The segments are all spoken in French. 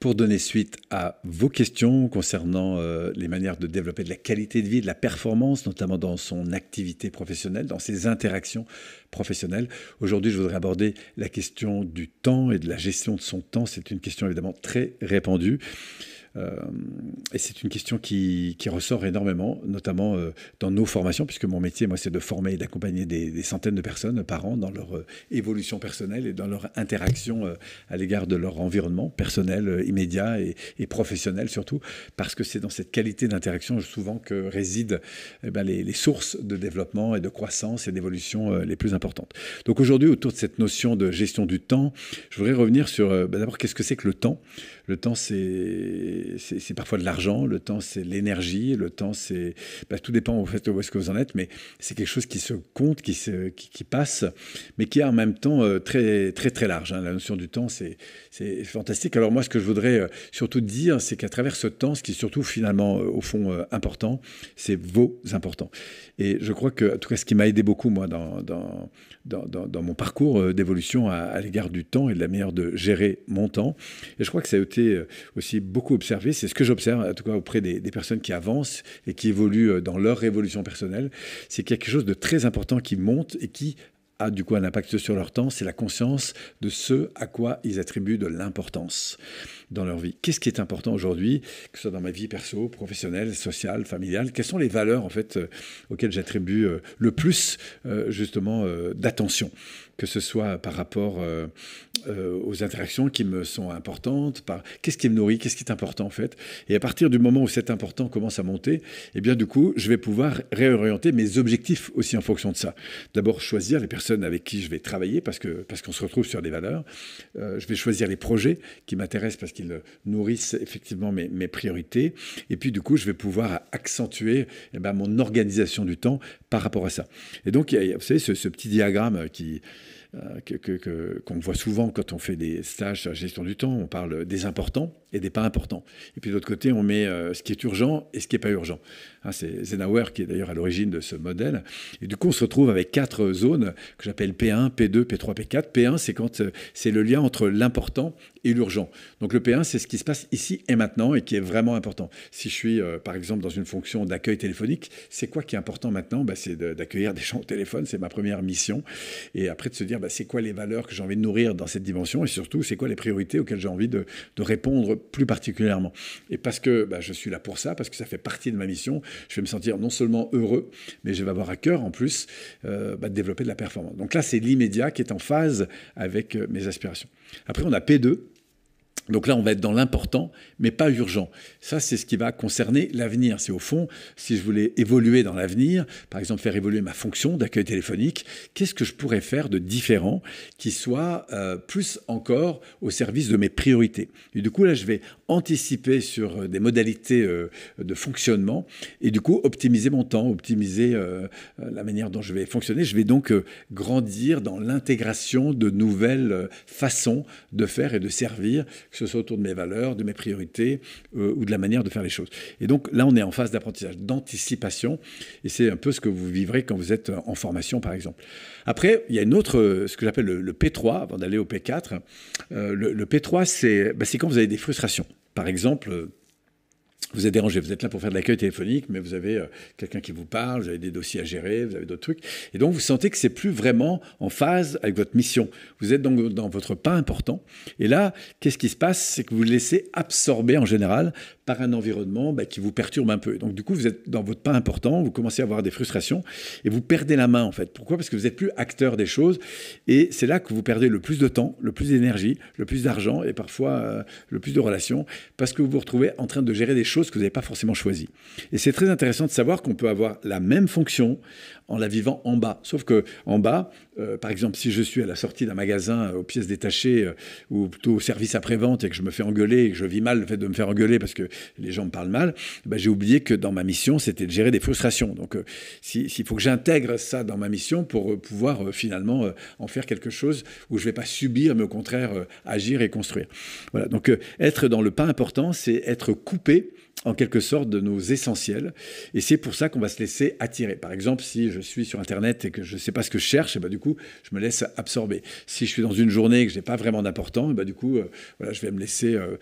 pour donner suite à vos questions concernant euh, les manières de développer de la qualité de vie, de la performance, notamment dans son activité professionnelle, dans ses interactions professionnelles. Aujourd'hui, je voudrais aborder la question du temps et de la gestion de son temps. C'est une question évidemment très répandue. Euh, et c'est une question qui, ressort énormément, notamment euh, dans nos formations, puisque mon métier, moi, c'est de former et d'accompagner des, centaines de personnes par an dans leur euh, évolution personnelle et dans leur interaction à l'égard de leur environnement personnel, immédiat et, professionnel surtout, parce que c'est dans cette qualité d'interaction souvent que résident eh ben, les, sources de développement et de croissance et d'évolution les plus importantes. Donc aujourd'hui, autour de cette notion de gestion du temps, je voudrais revenir sur ben, d'abord qu'est-ce que c'est que le temps? Le temps, c'est parfois de l'argent, le temps, c'est l'énergie, le temps, c'est. Bah, tout dépend en fait où est-ce que vous en êtes, mais c'est quelque chose qui se compte, qui, se, qui, passe, mais qui est en même temps euh, très, très, très large. Hein. La notion du temps, c'est fantastique. Alors, moi, ce que je voudrais euh, surtout dire, c'est qu'à travers ce temps, ce qui est surtout finalement, euh, au fond, important, c'est vos importants. Et je crois que, en tout cas, ce qui m'a aidé beaucoup, moi, dans, dans, dans, mon parcours d'évolution à, à l'égard du temps et de la manière de gérer mon temps, et je crois que ça a été euh, aussi beaucoup observé, c'est ce que j'observe, en tout cas auprès des, personnes qui avancent et qui évoluent euh, dans leur révolution personnelle, c'est quelque chose de très important qui monte et qui a du coup un impact sur leur temps, c'est la conscience de ce à quoi ils attribuent de l'importance dans leur vie. Qu'est-ce qui est important aujourd'hui, que ce soit dans ma vie perso, professionnelle, sociale, familiale Quelles sont les valeurs en fait euh, auxquelles j'attribue le plus justement d'attention? Que ce soit par rapport euh, euh, aux interactions qui me sont importantes, par qu'est-ce qui me nourrit, qu'est-ce qui est important en fait? Et à partir du moment où cet important commence à monter, eh bien du coup, je vais pouvoir réorienter mes objectifs aussi en fonction de ça. D'abord, choisir les personnes avec qui je vais travailler parce que parce qu'on se retrouve sur des valeurs. Euh, je vais choisir les projets qui m'intéressent parce qu'ils nourrissent effectivement mes, priorités. Et puis du coup, je vais pouvoir accentuer eh ben, mon organisation du temps par rapport à ça. Et donc, vous savez, ce petit diagramme qui euh, qu'on voit souvent quand on fait des stages la gestion du temps. On parle des importants et des pas importants. Et puis de l'autre côté, on met euh, ce qui est urgent et ce qui n'est pas urgent. Hein, c'est Zenauer qui est d'ailleurs à l'origine de ce modèle. Et du coup, on se retrouve avec quatre zones que j'appelle P1, P2, P3, P4. P1, c'est quand euh, c'est le lien entre l'important et l'urgent. Donc le P1, c'est ce qui se passe ici et maintenant et qui est vraiment important. Si je suis, par exemple, dans une fonction d'accueil téléphonique, c'est quoi qui est important maintenant? Bah, C'est d'accueillir des gens au téléphone, c'est ma première mission. Et après de se dire, bah, c'est quoi les valeurs que j'ai envie de nourrir dans cette dimension et surtout, c'est quoi les priorités auxquelles j'ai envie de, répondre plus particulièrement. Et parce que bah, je suis là pour ça, parce que ça fait partie de ma mission, je vais me sentir non seulement heureux, mais je vais avoir à cœur en plus euh, bah, de développer de la performance. Donc là, c'est l'immédiat qui est en phase avec euh, mes aspirations. Après, on a P2, donc là, on va être dans l'important, mais pas urgent. Ça, c'est ce qui va concerner l'avenir. C'est au fond, si je voulais évoluer dans l'avenir, par exemple faire évoluer ma fonction d'accueil téléphonique, qu'est-ce que je pourrais faire de différent qui soit euh, plus encore au service de mes priorités? Et du coup, là, je vais anticiper sur euh, des modalités euh, de fonctionnement et du coup, optimiser mon temps, optimiser la manière dont je vais fonctionner. Je vais donc grandir dans l'intégration de nouvelles façons de faire et de servir ce soit autour de mes valeurs, de mes priorités euh, ou de la manière de faire les choses. Et donc là, on est en phase d'apprentissage, d'anticipation, et c'est un peu ce que vous vivrez quand vous êtes en formation, par exemple. Après, il y a une autre, ce que j'appelle le, P3, avant d'aller au P4. Euh, le, P3, bah, c'est quand vous avez des frustrations. Par exemple, vous êtes dérangé, vous êtes là pour faire de l'accueil téléphonique, mais vous avez euh, quelqu'un qui vous parle, vous avez des dossiers à gérer, vous avez d'autres trucs, et donc vous sentez que c'est plus vraiment en phase avec votre mission. Vous êtes donc dans votre pas important, et là, qu'est-ce qui se passe? C'est que vous vous laissez absorber en général un environnement bah, qui vous perturbe un peu. Donc du coup, vous êtes dans votre pas important, vous commencez à avoir des frustrations, et vous perdez la main en fait. Pourquoi? Parce que vous n'êtes plus acteur des choses, et c'est là que vous perdez le plus de temps, le plus d'énergie, le plus d'argent, et parfois euh, le plus de relations, parce que vous vous retrouvez en train de gérer des choses que vous n'avez pas forcément choisi. Et c'est très intéressant de savoir qu'on peut avoir la même fonction en la vivant en bas. Sauf que en bas, euh, par exemple, si je suis à la sortie d'un magasin euh, aux pièces détachées ou plutôt au service après-vente et que je me fais engueuler et que je vis mal le fait de me faire engueuler parce que les gens me parlent mal, ben, j'ai oublié que dans ma mission, c'était de gérer des frustrations. Donc, s'il faut que j'intègre ça dans ma mission pour pouvoir finalement en faire quelque chose où je ne vais pas subir, mais au contraire agir et construire. Voilà. Donc, être dans le pas important, c'est être coupé en quelque sorte de nos essentiels. Et c'est pour ça qu'on va se laisser attirer. Par exemple, si je suis sur Internet et que je ne sais pas ce que je cherche, et eh ben, du coup, je me laisse absorber. Si je suis dans une journée et que je n'ai pas vraiment d'important, ben, du coup, euh, voilà, je vais me laisser... Euh,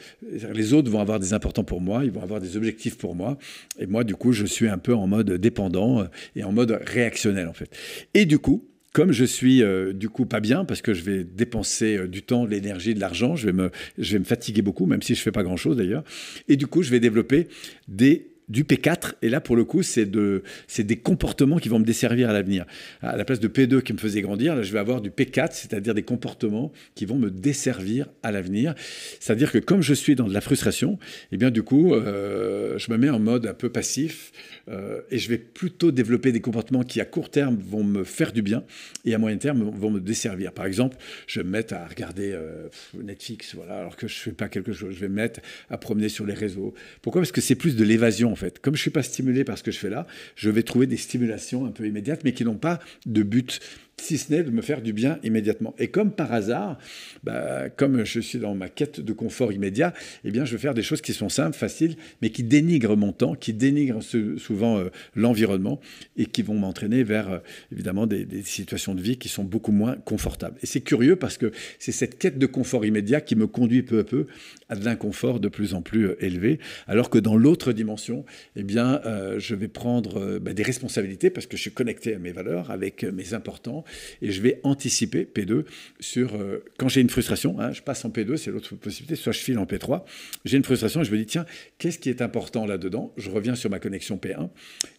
les autres vont avoir des importants pour moi, ils vont avoir des objectifs pour moi. Et moi, du coup, je suis un peu en mode dépendant euh, et en mode réactionnel, en fait. Et du coup, comme je suis euh, du coup pas bien parce que je vais dépenser euh, du temps, de l'énergie, de l'argent, je vais me, je vais me fatiguer beaucoup, même si je fais pas grand chose d'ailleurs. Et du coup, je vais développer des du P4, et là pour le coup, c'est de, des comportements qui vont me desservir à l'avenir. À la place de P2 qui me faisait grandir, là je vais avoir du P4, c'est-à-dire des comportements qui vont me desservir à l'avenir. C'est-à-dire que comme je suis dans de la frustration, eh bien du coup, euh, je me mets en mode un peu passif, euh, et je vais plutôt développer des comportements qui à court terme vont me faire du bien, et à moyen terme vont me desservir. Par exemple, je vais me mettre à regarder euh, Netflix, voilà, alors que je ne fais pas quelque chose. Je vais me mettre à promener sur les réseaux. Pourquoi? Parce que c'est plus de l'évasion Comme je ne suis pas stimulé par ce que je fais là, je vais trouver des stimulations un peu immédiates, mais qui n'ont pas de but si ce n'est de me faire du bien immédiatement. Et comme par hasard, bah, comme je suis dans ma quête de confort immédiat, eh bien, je vais faire des choses qui sont simples, faciles, mais qui dénigrent mon temps, qui dénigrent souvent euh, l'environnement et qui vont m'entraîner vers, euh, évidemment, des, situations de vie qui sont beaucoup moins confortables. Et c'est curieux parce que c'est cette quête de confort immédiat qui me conduit peu à peu à de l'inconfort de plus en plus euh, élevé, alors que dans l'autre dimension, eh bien, je vais prendre bah, des responsabilités parce que je suis connecté à mes valeurs, avec mes importants, et je vais anticiper P2 sur euh, quand j'ai une frustration, hein, je passe en P2, c'est l'autre possibilité, soit je file en P3, j'ai une frustration et je me dis tiens, qu'est-ce qui est important là-dedans? Je reviens sur ma connexion P1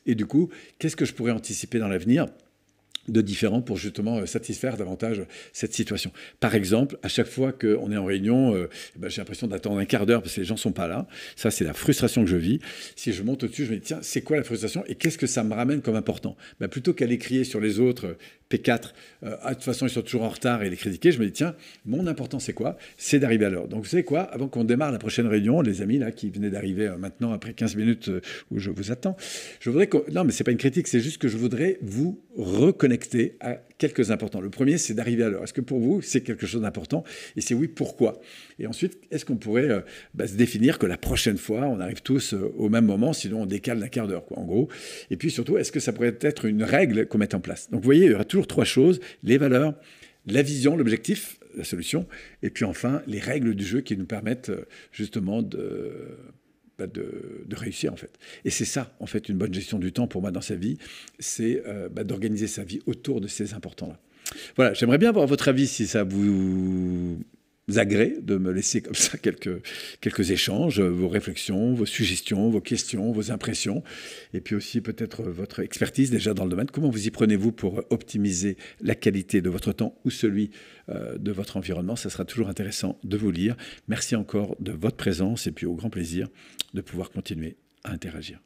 et du coup, qu'est-ce que je pourrais anticiper dans l'avenir? De différents pour justement euh, satisfaire davantage cette situation. Par exemple, à chaque fois qu'on est en réunion, euh, eh ben, j'ai l'impression d'attendre un quart d'heure parce que les gens ne sont pas là. Ça, c'est la frustration que je vis. Si je monte au-dessus, je me dis, tiens, c'est quoi la frustration et qu'est-ce que ça me ramène comme important? Ben, Plutôt qu'aller crier sur les autres, P4, euh, ah, de toute façon, ils sont toujours en retard et les critiquer, je me dis, tiens, mon important, c'est quoi? C'est d'arriver à l'heure. Donc, vous savez quoi? Avant qu'on démarre la prochaine réunion, les amis là qui venaient d'arriver maintenant après 15 minutes où je vous attends, je voudrais que... Non, mais c'est pas une critique, c'est juste que je voudrais vous reconnecter à quelques importants. Le premier, c'est d'arriver à l'heure. Est-ce que pour vous, c'est quelque chose d'important? Et c'est oui, pourquoi? Et ensuite, est-ce qu'on pourrait euh, bah, se définir que la prochaine fois, on arrive tous euh, au même moment, sinon on décale d'un quart d'heure, quoi, en gros? Et puis surtout, est-ce que ça pourrait être une règle qu'on mette en place? Donc vous voyez, il y aura toujours trois choses, les valeurs, la vision, l'objectif, la solution, et puis enfin, les règles du jeu qui nous permettent euh, justement de de, réussir en fait. Et c'est ça, en fait, une bonne gestion du temps pour moi dans sa vie, c'est euh, bah, d'organiser sa vie autour de ces importants-là. Voilà, j'aimerais bien avoir votre avis si ça vous agrée de me laisser comme ça quelques, quelques échanges, vos réflexions, vos suggestions, vos questions, vos impressions, et puis aussi peut-être votre expertise déjà dans le domaine. Comment vous y prenez-vous pour optimiser la qualité de votre temps ou celui euh, de votre environnement? Ça sera toujours intéressant de vous lire. Merci encore de votre présence et puis au grand plaisir de pouvoir continuer à interagir.